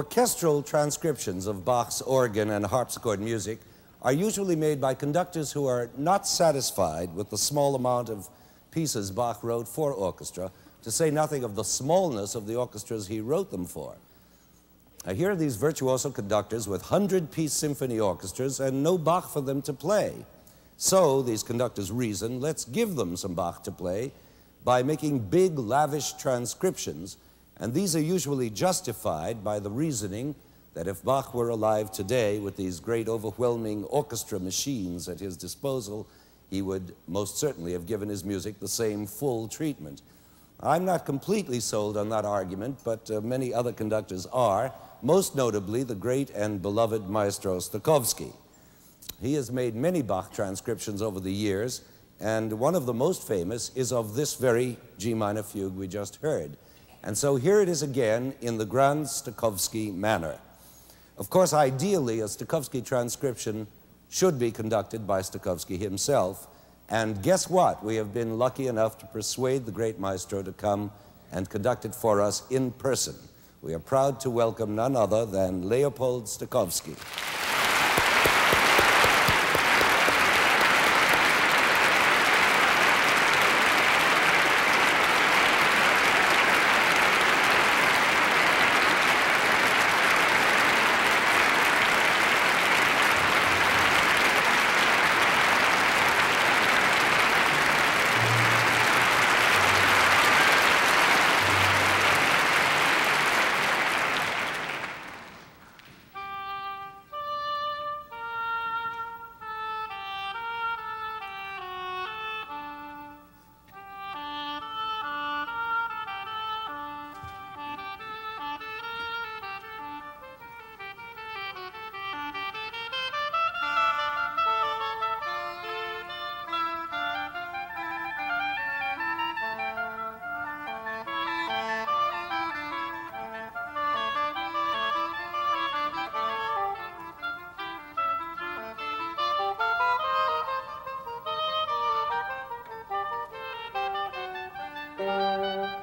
Orchestral transcriptions of Bach's organ and harpsichord music are usually made by conductors who are not satisfied with the small amount of pieces Bach wrote for orchestra, to say nothing of the smallness of the orchestras he wrote them for. Now, here are these virtuoso conductors with 100 piece symphony orchestras and no Bach for them to play. So, these conductors reason, let's give them some Bach to play by making big, lavish transcriptions, and these are usually justified by the reasoning that if Bach were alive today with these great, overwhelming orchestra machines at his disposal, he would most certainly have given his music the same full treatment. I'm not completely sold on that argument, but uh, many other conductors are, most notably the great and beloved maestro Stokowski. He has made many Bach transcriptions over the years, and one of the most famous is of this very G minor fugue we just heard. And so here it is again in the grand Stokowski manner. Of course, ideally, a Stokowski transcription should be conducted by Stokowski himself. And guess what? We have been lucky enough to persuade the great maestro to come and conduct it for us in person. We are proud to welcome none other than Leopold Stokowski. Música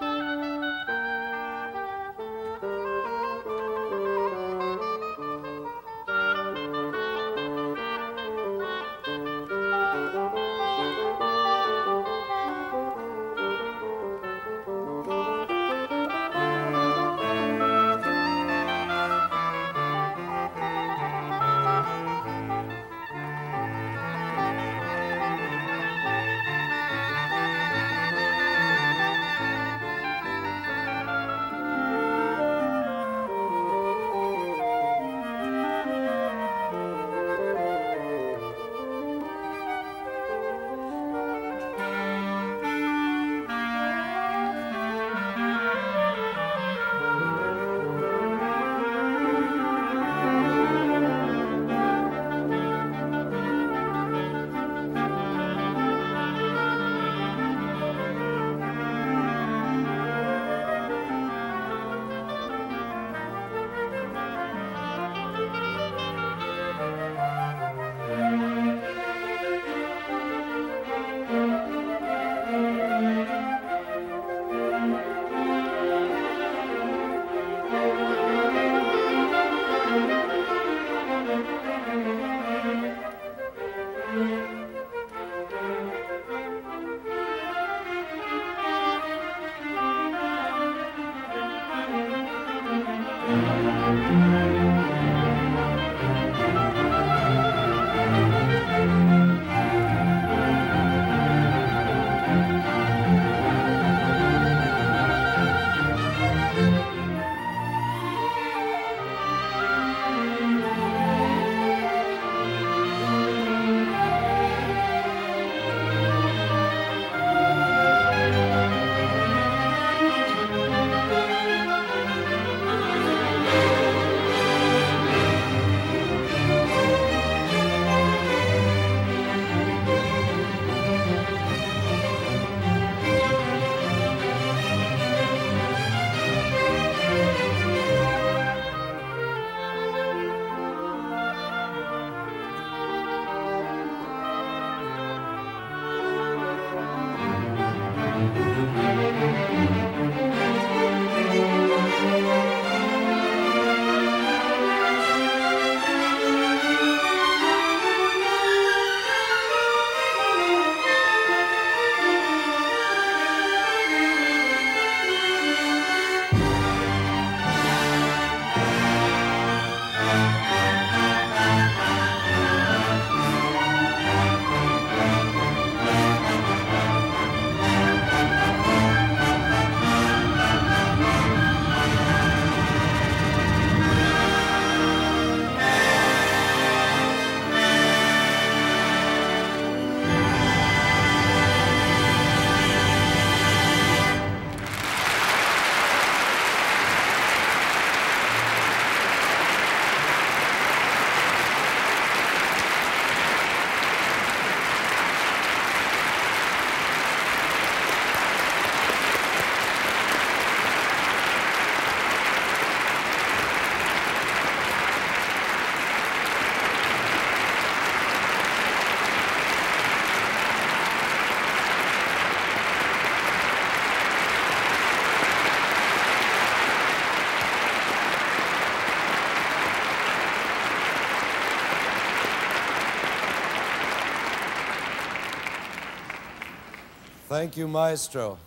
Thank you, Maestro.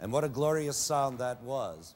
And what a glorious sound that was.